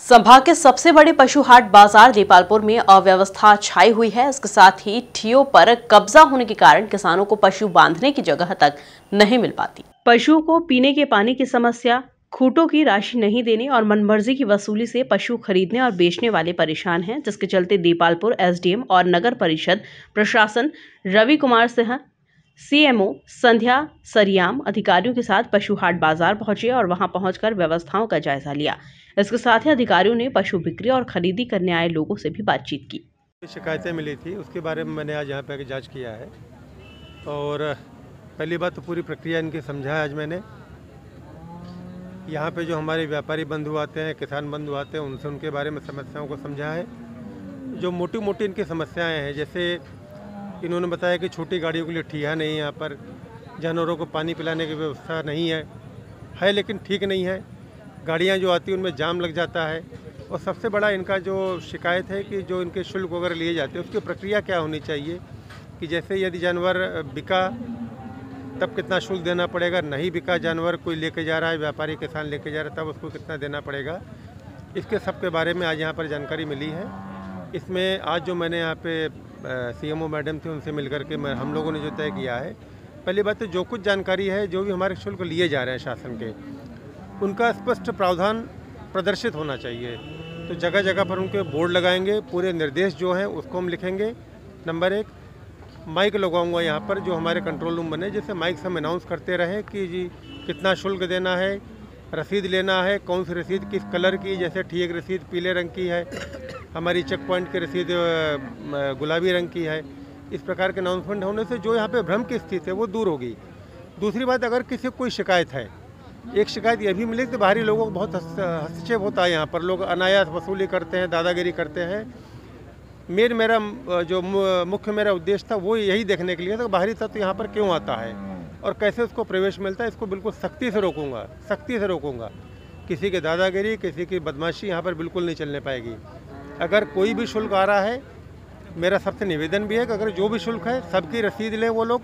संभाग के सबसे बड़े पशु हाट बाज़ार देपालपुर में अव्यवस्था छाई हुई है। इसके साथ ही ठियो पर कब्जा होने के कारण किसानों को पशु बांधने की जगह तक नहीं मिल पाती। पशुओं को पीने के पानी की समस्या, खूटों की राशि नहीं देने और मनमर्जी की वसूली से पशु खरीदने और बेचने वाले परेशान हैं, जिसके चलते देपालपुर एसडीएम और नगर परिषद प्रशासन रवि कुमार सिंह सीएमओ संध्या सरियाम अधिकारियों के साथ पशु हाट बाज़ार पहुँचे और वहाँ पहुंचकर व्यवस्थाओं का जायजा लिया। इसके साथ ही अधिकारियों ने पशु बिक्री और खरीदी करने आए लोगों से भी बातचीत की। शिकायतें मिली थी, उसके बारे में मैंने आज यहाँ पे आके जाँच किया है। और पहली बात तो पूरी प्रक्रिया इनकी समझा है आज मैंने। यहाँ पे जो हमारे व्यापारी बंधु आते हैं, किसान बंधु आते हैं, उनसे उनके बारे में समस्याओं को समझा है जो मोटी मोटी इनकी समस्याएँ हैं, जैसे इन्होंने बताया कि छोटी गाड़ियों के लिए ठिया नहीं है, यहाँ पर जानवरों को पानी पिलाने की व्यवस्था नहीं है। है लेकिन ठीक नहीं है। गाड़ियाँ जो आती हैं, उनमें जाम लग जाता है। और सबसे बड़ा इनका जो शिकायत है कि जो इनके शुल्क वगैरह लिए जाते हैं, उसकी प्रक्रिया क्या होनी चाहिए? कि जैसे यदि जानवर बिका, तब कितना शुल्क देना पड़ेगा? नहीं बिका, जानवर कोई लेके जा रहा है, व्यापारी किसान लेके जा रहा है, तब उसको कितना देना पड़ेगा? इसके सब के बारे में आज यहाँ पर जानकारी मिली है। इसमें आज जो मैंने यहाँ पे सीएमओ मैडम थे, उनसे मिलकर के मैं, हम लोगों ने जो तय किया है, पहली बात तो जो कुछ जानकारी है, जो भी हमारे शुल्क लिए जा रहे हैं शासन के, उनका स्पष्ट प्रावधान प्रदर्शित होना चाहिए। तो जगह जगह पर उनके बोर्ड लगाएँगे, पूरे निर्देश जो हैं, उसको हम लिखेंगे। नंबर एक, माइक लगाऊँगा यहाँ पर, जो हमारे कंट्रोल रूम बने जैसे माइक से हम अनाउंस करते रहें कि जी, कितना शुल्क देना है, रसीद लेना है, कौन सी रसीद, किस कलर की, जैसे ठीक रसीद पीले रंग की है हमारी चेक पॉइंट की रसीद गुलाबी रंग की है। इस प्रकार के अनाउंसमेंट होने से जो यहाँ पे भ्रम की स्थिति है, वो दूर होगी। दूसरी बात, अगर किसी कोई शिकायत है, एक शिकायत यह भी मिली कि बाहरी लोगों को बहुत हस्तक्षेप होता है यहाँ पर। लोग अनायास वसूली करते हैं, दादागिरी करते हैं। मेन मेरा जो मुख्य मेरा उद्देश्य था, वो यही देखने के लिए था बाहरी तत्व तो यहाँ पर क्यों आता है और कैसे उसको प्रवेश मिलता है, इसको बिल्कुल सख्ती से रोकूँगा, सख्ती से रोकूँगा। किसी की दादागिरी, किसी की बदमाशी यहाँ पर बिल्कुल नहीं चलने पाएगी। अगर कोई भी शुल्क आ रहा है मेरा सबसे निवेदन भी है कि अगर जो भी शुल्क है सबकी रसीद लें वो लोग।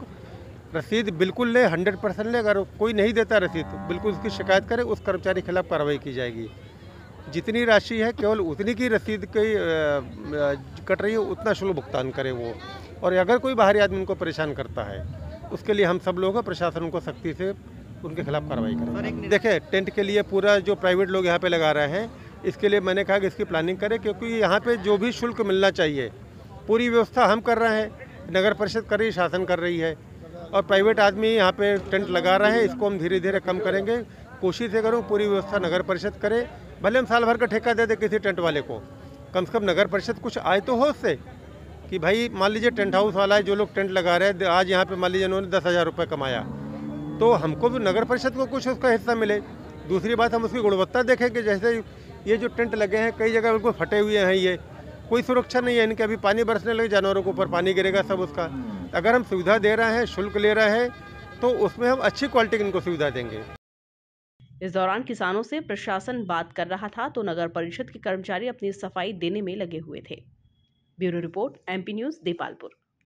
रसीद बिल्कुल ले हंड्रेड परसेंट ले। अगर कोई नहीं देता रसीद तो बिल्कुल उसकी शिकायत करे उस कर्मचारी के खिलाफ कार्रवाई की जाएगी। जितनी राशि है केवल उतनी की रसीद की कट रही है उतना शुल्क भुगतान करे वो। और अगर कोई बाहरी आदमी उनको परेशान करता है उसके लिए हम सब लोग प्रशासन को सख्ती से उनके खिलाफ कार्रवाई करें। देखें टेंट के लिए पूरा जो प्राइवेट लोग यहाँ पे लगा रहे हैं इसके लिए मैंने कहा कि इसकी प्लानिंग करें, क्योंकि यहाँ पे जो भी शुल्क मिलना चाहिए, पूरी व्यवस्था हम कर रहे हैं। नगर परिषद कर रही शासन कर रही है। और प्राइवेट आदमी यहाँ पे टेंट लगा रहे हैं, इसको हम धीरे धीरे कम करेंगे। कोशिश ये करूँ, पूरी व्यवस्था नगर परिषद करे। भले हम साल भर का ठेका दे दें किसी टेंट वाले को। कम से कम नगर परिषद कुछ आए तो हो उससे कि भाई, मान लीजिए टेंट हाउस वाला है, जो लोग टेंट लगा रहे हैं, आज यहाँ पे मान लीजिए उन्होंने दस हज़ार रुपये कमाया। तो हमको भी नगर परिषद को कुछ उसका हिस्सा मिले। दूसरी बात, हम उसकी गुणवत्ता देखें कि जैसे ये जो टेंट लगे हैं, कई जगह बिल्कुल फटे हुए हैं ये। कोई सुरक्षा नहीं है, इनके अभी पानी बरसने लगे, जानवरों के ऊपर पानी गिरेगा सब उसका। अगर हम सुविधा दे रहे हैं, शुल्क ले रहे हैं तो उसमें हम अच्छी क्वालिटी की इनको सुविधा देंगे। इस दौरान किसानों से प्रशासन बात कर रहा था तो नगर परिषद के कर्मचारी अपनी सफ़ाई देने में लगे हुए थे। Bureau report, MP news, Depalpur.